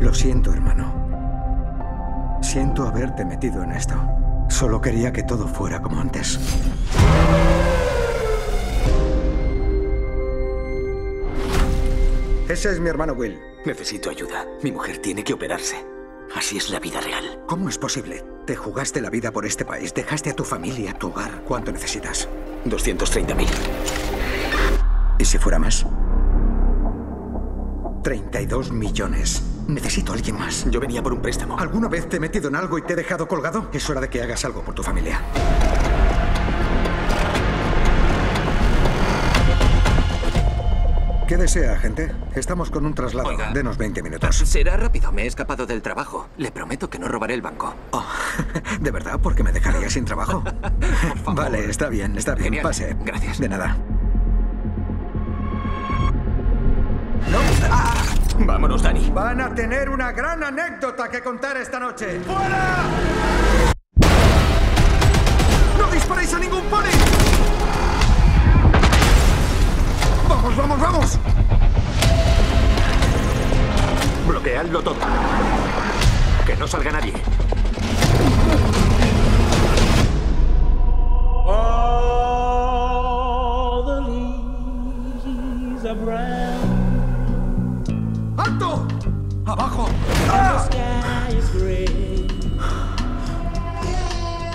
Lo siento, hermano. Siento haberte metido en esto. Solo quería que todo fuera como antes. Ese es mi hermano Will. Necesito ayuda. Mi mujer tiene que operarse. Así es la vida real. ¿Cómo es posible? Te jugaste la vida por este país, dejaste a tu familia, tu hogar. ¿Cuánto necesitas? 230.000. ¿Y si fuera más? 32 millones. Necesito a alguien más. Yo venía por un préstamo. ¿Alguna vez te he metido en algo y te he dejado colgado? Es hora de que hagas algo por tu familia. ¿Qué desea, gente? Estamos con un traslado. Oiga. Denos 20 minutos. Será rápido, me he escapado del trabajo. Le prometo que no robaré el banco. Oh, ¿De verdad? ¿Porque me dejaría sin trabajo? Vale, está bien, está bien. Genial. Pase. Gracias. De nada. Vámonos, Dani. Van a tener una gran anécdota que contar esta noche. ¡Fuera! ¡No disparéis a ningún pony! ¡Vamos, vamos, vamos! Bloqueadlo todo. Que no salga nadie. All the leaves are brown. ¡Alto! ¡Abajo! Gray.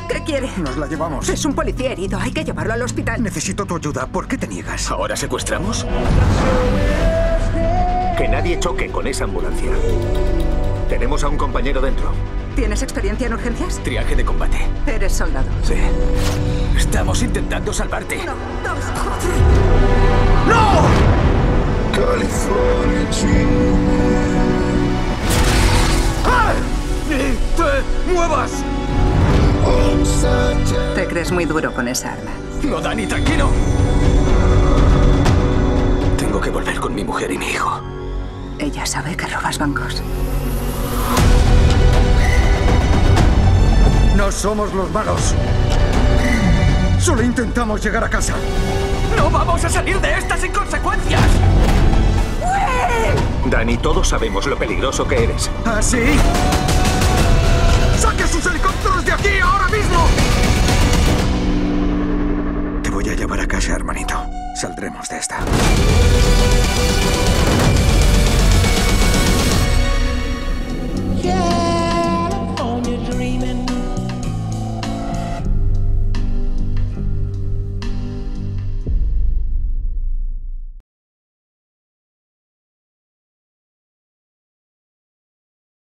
¿Qué quiere? Nos la llevamos. Es un policía herido. Hay que llevarlo al hospital. Necesito tu ayuda. ¿Por qué te niegas? ¿Ahora secuestramos? Que nadie choque con esa ambulancia. Tenemos a un compañero dentro. ¿Tienes experiencia en urgencias? Triaje de combate. Eres soldado. Sí. Estamos intentando salvarte. Uno, dos. ¡Ni Te crees muy duro con esa arma. No, Dani, tranquilo. Tengo que volver con mi mujer y mi hijo. Ella sabe que robas bancos. No somos los malos. Solo intentamos llegar a casa. ¡No vamos a salir de esta sin consecuencias! Dani, todos sabemos lo peligroso que eres. ¿Ah, sí? Hermanito. Saldremos de esta.